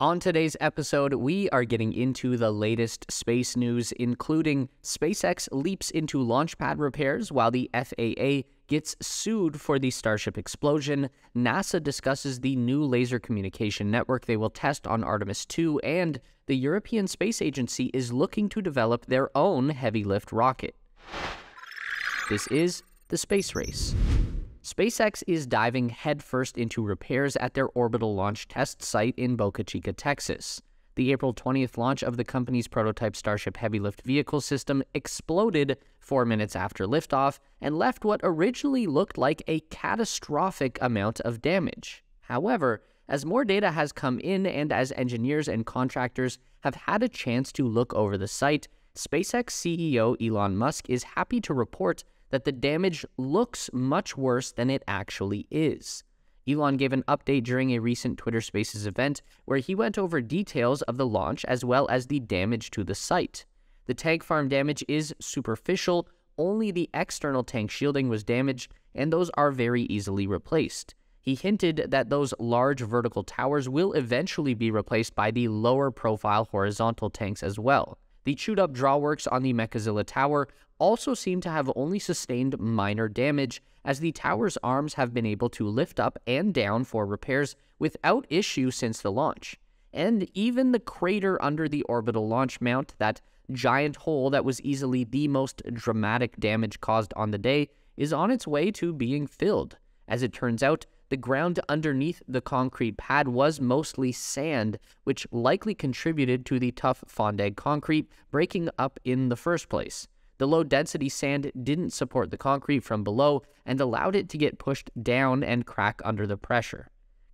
On today's episode, we are getting into the latest space news, including SpaceX leaps into launch pad repairs while the FAA gets sued for the Starship explosion, NASA discusses the new laser communication network they will test on Artemis 2, and the European Space Agency is looking to develop their own heavy lift rocket. This is the space race. SpaceX is diving headfirst into repairs at their orbital launch test site in Boca Chica, Texas. The April 20th launch of the company's prototype Starship heavy lift vehicle system exploded four minutes after liftoff and left what originally looked like a catastrophic amount of damage. However, as more data has come in and as engineers and contractors have had a chance to look over the site, SpaceX CEO Elon Musk is happy to report that the damage looks much worse than it actually is. Elon gave an update during a recent Twitter Spaces event where he went over details of the launch as well as the damage to the site. The tank farm damage is superficial, only the external tank shielding was damaged, and those are very easily replaced. He hinted that those large vertical towers will eventually be replaced by the lower profile horizontal tanks as well. The chewed up drawworks on the Mechazilla Tower also seem to have only sustained minor damage, as the tower's arms have been able to lift up and down for repairs without issue since the launch. And even the crater under the orbital launch mount, that giant hole that was easily the most dramatic damage caused on the day, is on its way to being filled. As it turns out, the ground underneath the concrete pad was mostly sand, which likely contributed to the tough Fondag concrete breaking up in the first place. The low density sand didn't support the concrete from below and allowed it to get pushed down and crack under the pressure.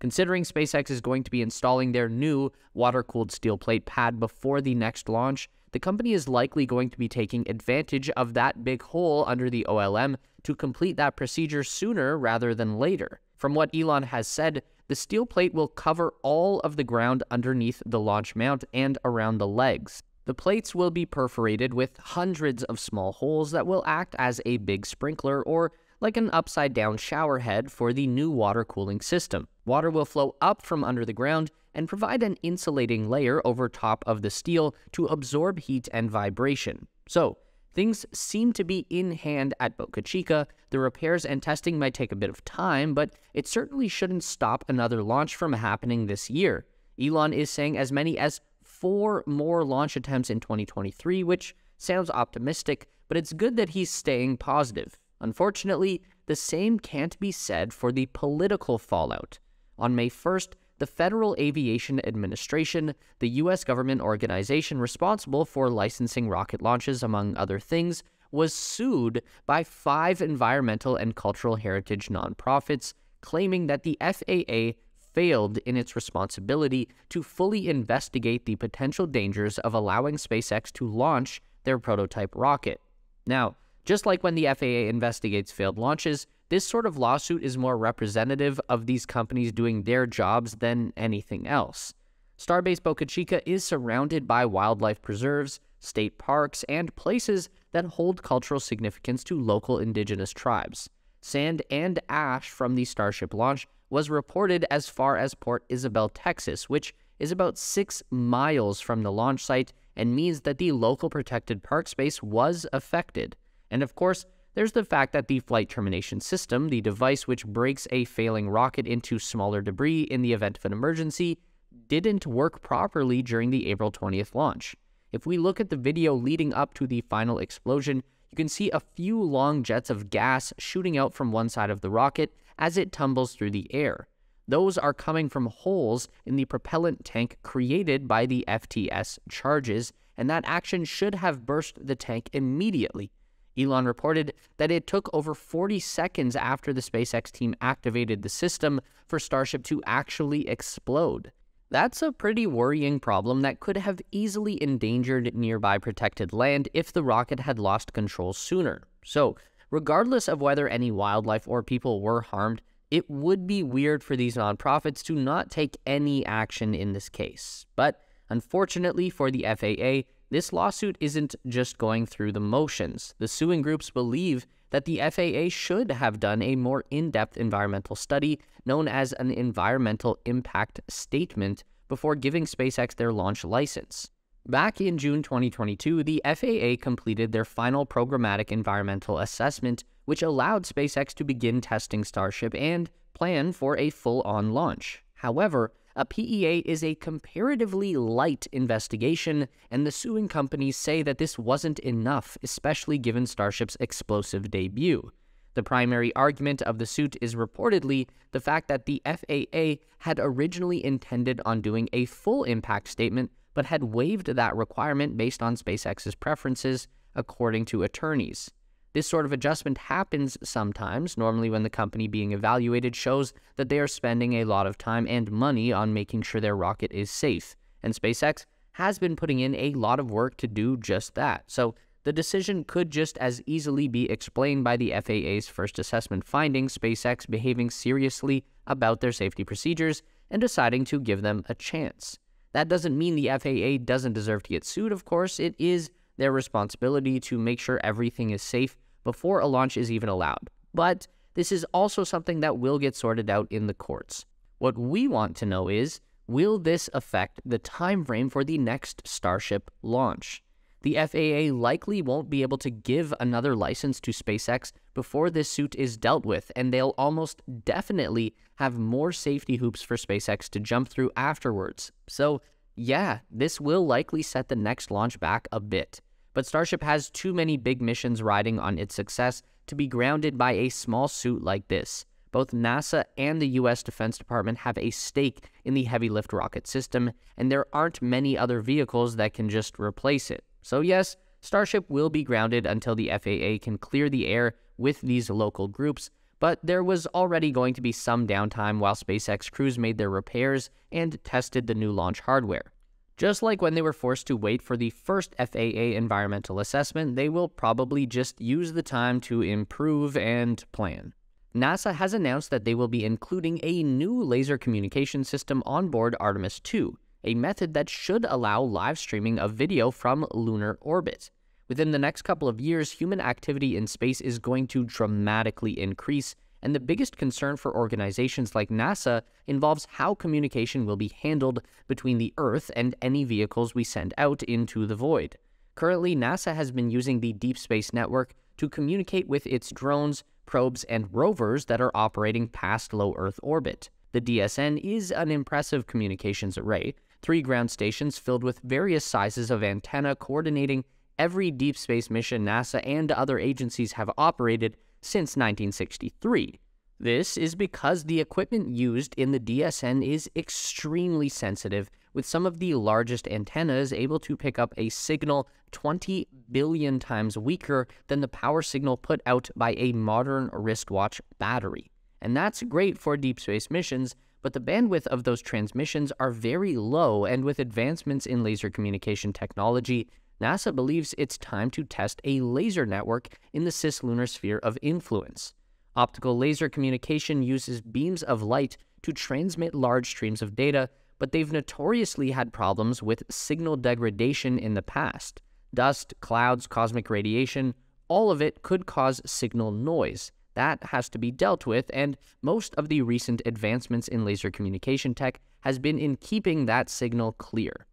Considering SpaceX is going to be installing their new water cooled steel plate pad before the next launch, the company is likely going to be taking advantage of that big hole under the OLM to complete that procedure sooner rather than later. From what Elon has said, the steel plate will cover all of the ground underneath the launch mount and around the legs. The plates will be perforated with hundreds of small holes that will act as a big sprinkler or like an upside down shower head for the new water cooling system. Water will flow up from under the ground and provide an insulating layer over top of the steel to absorb heat and vibration. So, Things seem to be in hand at Boca Chica. The repairs and testing might take a bit of time, but it certainly shouldn't stop another launch from happening this year. Elon is saying as many as four more launch attempts in 2023, which sounds optimistic, but it's good that he's staying positive. Unfortunately, the same can't be said for the political fallout. On May 1st, the Federal Aviation Administration, the U.S. government organization responsible for licensing rocket launches, among other things, was sued by five environmental and cultural heritage nonprofits, claiming that the FAA failed in its responsibility to fully investigate the potential dangers of allowing SpaceX to launch their prototype rocket. Now, just like when the FAA investigates failed launches, this sort of lawsuit is more representative of these companies doing their jobs than anything else. Starbase Boca Chica is surrounded by wildlife preserves, state parks, and places that hold cultural significance to local indigenous tribes. Sand and ash from the Starship launch was reported as far as Port Isabel, Texas, which is about six miles from the launch site and means that the local protected park space was affected. And of course, there's the fact that the flight termination system, the device which breaks a failing rocket into smaller debris in the event of an emergency, didn't work properly during the April 20th launch. If we look at the video leading up to the final explosion, you can see a few long jets of gas shooting out from one side of the rocket as it tumbles through the air. Those are coming from holes in the propellant tank created by the FTS charges, and that action should have burst the tank immediately, Elon reported that it took over 40 seconds after the SpaceX team activated the system for Starship to actually explode. That's a pretty worrying problem that could have easily endangered nearby protected land if the rocket had lost control sooner. So, regardless of whether any wildlife or people were harmed, it would be weird for these nonprofits to not take any action in this case. But unfortunately for the FAA, this lawsuit isn't just going through the motions. The suing groups believe that the FAA should have done a more in depth environmental study known as an environmental impact statement before giving SpaceX their launch license. Back in June 2022, the FAA completed their final programmatic environmental assessment, which allowed SpaceX to begin testing Starship and plan for a full on launch. However, a PEA is a comparatively light investigation, and the suing companies say that this wasn't enough, especially given Starship's explosive debut. The primary argument of the suit is reportedly the fact that the FAA had originally intended on doing a full impact statement, but had waived that requirement based on SpaceX's preferences, according to attorneys. This sort of adjustment happens sometimes, normally when the company being evaluated shows that they are spending a lot of time and money on making sure their rocket is safe. And SpaceX has been putting in a lot of work to do just that. So the decision could just as easily be explained by the FAA's first assessment finding SpaceX behaving seriously about their safety procedures and deciding to give them a chance. That doesn't mean the FAA doesn't deserve to get sued, of course. It is their responsibility to make sure everything is safe before a launch is even allowed. But this is also something that will get sorted out in the courts. What we want to know is will this affect the time frame for the next Starship launch? The FAA likely won't be able to give another license to SpaceX before this suit is dealt with, and they'll almost definitely have more safety hoops for SpaceX to jump through afterwards. So, yeah, this will likely set the next launch back a bit but Starship has too many big missions riding on its success to be grounded by a small suit like this. Both NASA and the US Defense Department have a stake in the heavy lift rocket system, and there aren't many other vehicles that can just replace it. So, yes, Starship will be grounded until the FAA can clear the air with these local groups, but there was already going to be some downtime while SpaceX crews made their repairs and tested the new launch hardware. Just like when they were forced to wait for the first FAA environmental assessment, they will probably just use the time to improve and plan. NASA has announced that they will be including a new laser communication system on board Artemis 2, a method that should allow live streaming of video from lunar orbit. Within the next couple of years, human activity in space is going to dramatically increase, and the biggest concern for organizations like NASA involves how communication will be handled between the Earth and any vehicles we send out into the void. Currently, NASA has been using the Deep Space Network to communicate with its drones, probes, and rovers that are operating past low Earth orbit. The DSN is an impressive communications array, three ground stations filled with various sizes of antenna coordinating every deep space mission NASA and other agencies have operated since 1963. This is because the equipment used in the DSN is extremely sensitive, with some of the largest antennas able to pick up a signal 20 billion times weaker than the power signal put out by a modern wristwatch battery. And that's great for deep space missions, but the bandwidth of those transmissions are very low, and with advancements in laser communication technology, NASA believes it's time to test a laser network in the cislunar sphere of influence. Optical laser communication uses beams of light to transmit large streams of data, but they've notoriously had problems with signal degradation in the past. Dust, clouds, cosmic radiation, all of it could cause signal noise. That has to be dealt with, and most of the recent advancements in laser communication tech has been in keeping that signal clear.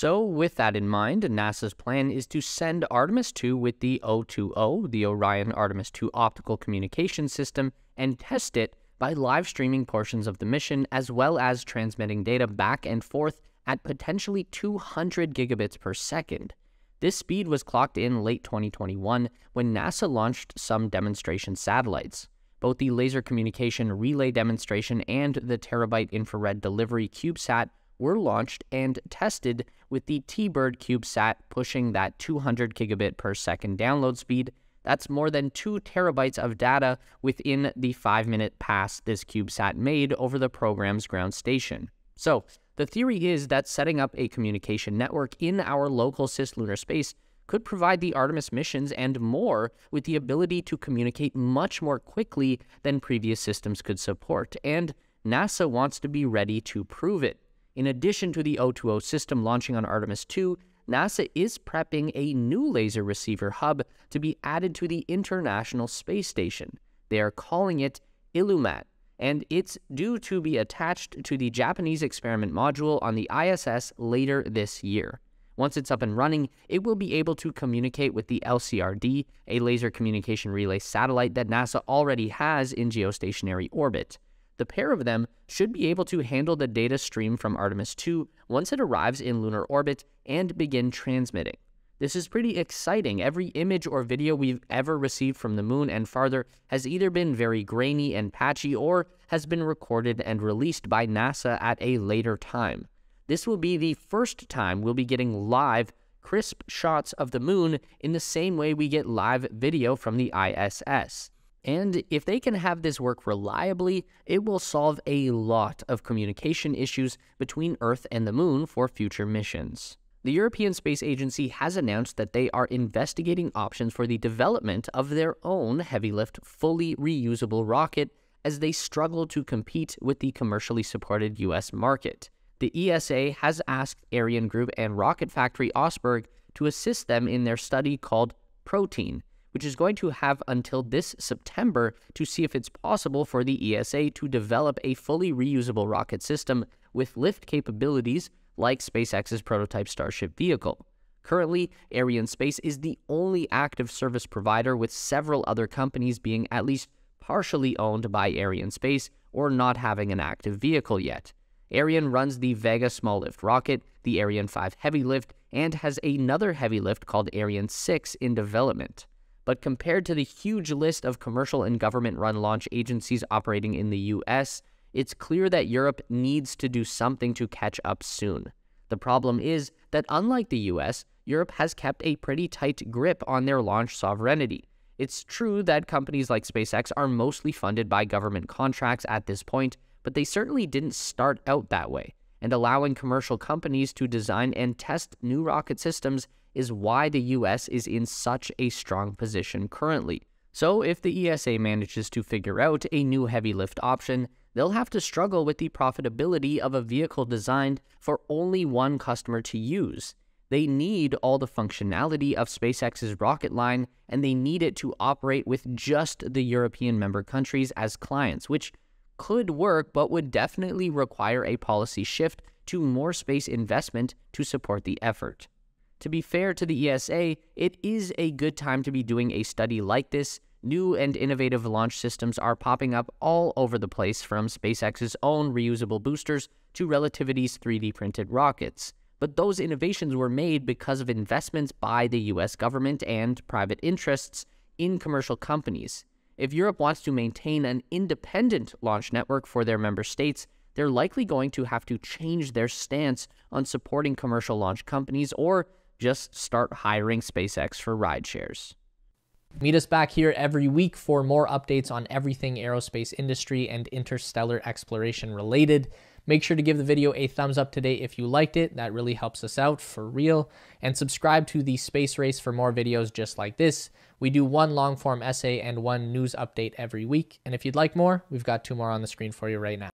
So, with that in mind, NASA's plan is to send Artemis 2 with the O2O, the Orion Artemis 2 optical communication system, and test it by live streaming portions of the mission as well as transmitting data back and forth at potentially 200 gigabits per second. This speed was clocked in late 2021 when NASA launched some demonstration satellites. Both the laser communication relay demonstration and the terabyte infrared delivery CubeSat were launched and tested with the T-Bird CubeSat pushing that 200 gigabit per second download speed. That's more than 2 terabytes of data within the 5-minute pass this CubeSat made over the program's ground station. So, the theory is that setting up a communication network in our local cislunar space could provide the Artemis missions and more with the ability to communicate much more quickly than previous systems could support, and NASA wants to be ready to prove it. In addition to the O2O system launching on Artemis 2, NASA is prepping a new laser receiver hub to be added to the International Space Station. They are calling it ILLUMA-T, and it's due to be attached to the Japanese experiment module on the ISS later this year. Once it's up and running, it will be able to communicate with the LCRD, a laser communication relay satellite that NASA already has in geostationary orbit. The pair of them should be able to handle the data stream from Artemis 2 once it arrives in lunar orbit and begin transmitting. This is pretty exciting. Every image or video we've ever received from the moon and farther has either been very grainy and patchy or has been recorded and released by NASA at a later time. This will be the first time we'll be getting live, crisp shots of the moon in the same way we get live video from the ISS. And if they can have this work reliably, it will solve a lot of communication issues between Earth and the moon for future missions. The European Space Agency has announced that they are investigating options for the development of their own heavy lift, fully reusable rocket as they struggle to compete with the commercially supported US market the ESA has asked Ariane Group and Rocket Factory Augsburg to assist them in their study called Protein, which is going to have until this September to see if it's possible for the ESA to develop a fully reusable rocket system with lift capabilities like SpaceX's prototype Starship vehicle. Currently, Arianespace is the only active service provider, with several other companies being at least partially owned by Arianespace or not having an active vehicle yet. Ariane runs the Vega small lift rocket, the Ariane 5 heavy lift, and has another heavy lift called Ariane 6 in development. But compared to the huge list of commercial and government run launch agencies operating in the US, it's clear that Europe needs to do something to catch up soon. The problem is that unlike the US, Europe has kept a pretty tight grip on their launch sovereignty. It's true that companies like SpaceX are mostly funded by government contracts at this point, but they certainly didn't start out that way. And allowing commercial companies to design and test new rocket systems is why the US is in such a strong position currently. So, if the ESA manages to figure out a new heavy lift option, they'll have to struggle with the profitability of a vehicle designed for only one customer to use. They need all the functionality of SpaceX's rocket line, and they need it to operate with just the European member countries as clients, which could work, but would definitely require a policy shift to more space investment to support the effort. To be fair to the ESA, it is a good time to be doing a study like this. New and innovative launch systems are popping up all over the place, from SpaceX's own reusable boosters to Relativity's 3D printed rockets. But those innovations were made because of investments by the US government and private interests in commercial companies. If Europe wants to maintain an independent launch network for their member states, they're likely going to have to change their stance on supporting commercial launch companies or just start hiring SpaceX for ride shares. Meet us back here every week for more updates on everything aerospace industry and interstellar exploration related. Make sure to give the video a thumbs up today if you liked it. That really helps us out for real. And subscribe to the Space Race for more videos just like this. We do one long form essay and one news update every week. And if you'd like more, we've got two more on the screen for you right now.